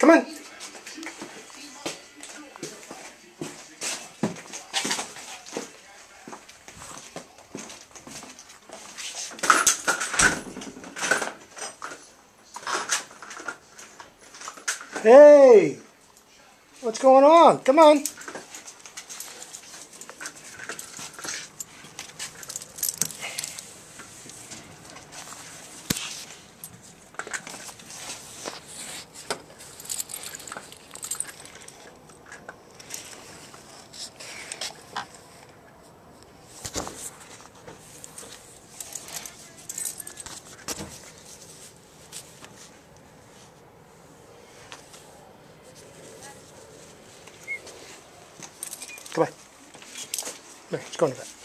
Come on. Hey! What's going on? Come on. Come on. There, let's go into bed.